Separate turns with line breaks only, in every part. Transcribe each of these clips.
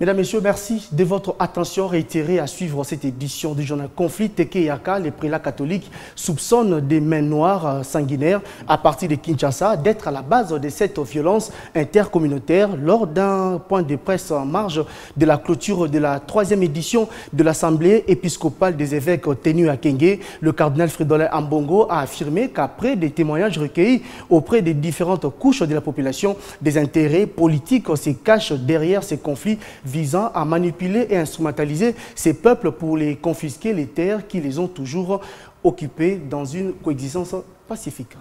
Mesdames, Messieurs, merci de votre attention réitérée à suivre cette édition du journal Conflit Tekeyaka. Les prélats catholiques soupçonnent des mains noires euh, sanguinaires à partir de Kinshasa d'être à la base de cette violence intercommunautaire lors d'un point de presse en marge de la clôture de la troisième édition de l'Assemblée épiscopale des évêques tenue à Kenge. Le cardinal Fridolin Ambongo a affirmé qu'après des témoignages recueillis auprès des différentes couches de la population, des intérêts politiques se cachent derrière ces conflits visant à manipuler et instrumentaliser ces peuples pour les confisquer les terres qui les ont toujours occupés dans une coexistence pacifique.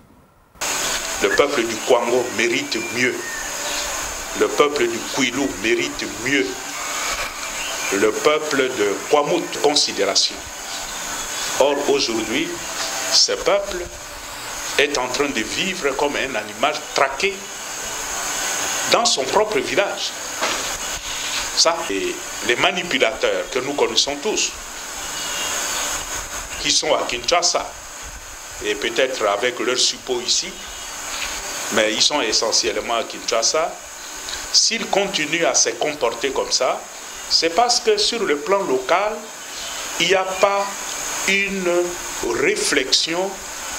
Le peuple du Kwango mérite mieux. Le peuple du Kwilu mérite mieux. Le peuple de Kwamut, considération. Or, aujourd'hui, ce peuple est en train de vivre comme un animal traqué dans son propre village. Ça, et les manipulateurs que nous connaissons tous, qui sont à Kinshasa, et peut-être avec leur suppôt ici, mais ils sont essentiellement à Kinshasa, s'ils continuent à se comporter comme ça, c'est parce que sur le plan local, il n'y a pas une réflexion,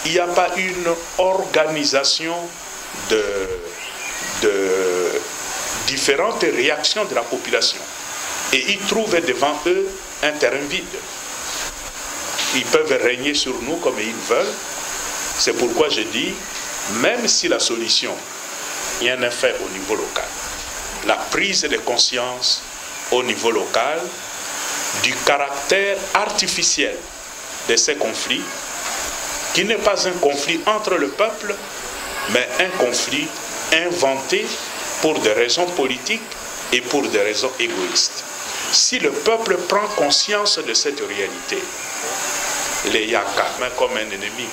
il n'y a pas une organisation de, de différentes réactions de la population. Et ils trouvent devant eux un terrain vide. Ils peuvent régner sur nous comme ils veulent. C'est pourquoi je dis, même si la solution, il y a un effet au niveau local, la prise de conscience au niveau local du caractère artificiel de ces conflits, qui n'est pas un conflit entre le peuple, mais un conflit inventé pour des raisons politiques et pour des raisons égoïstes. Si le peuple prend conscience de cette réalité, les Yaka, comme un ennemi,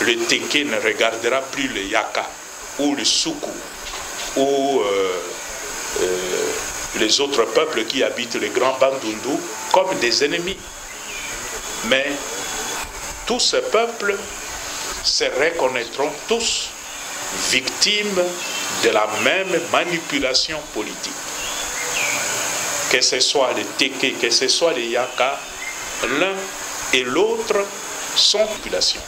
le Teke ne regardera plus le Yaka ou le Soukou ou euh, euh, les autres peuples qui habitent les grands Bandundu comme des ennemis. Mais tous ces peuples se reconnaîtront tous victimes de la même manipulation politique. Que ce soit les Teke, que ce soit les Yaka, l'un et l'autre sont populations.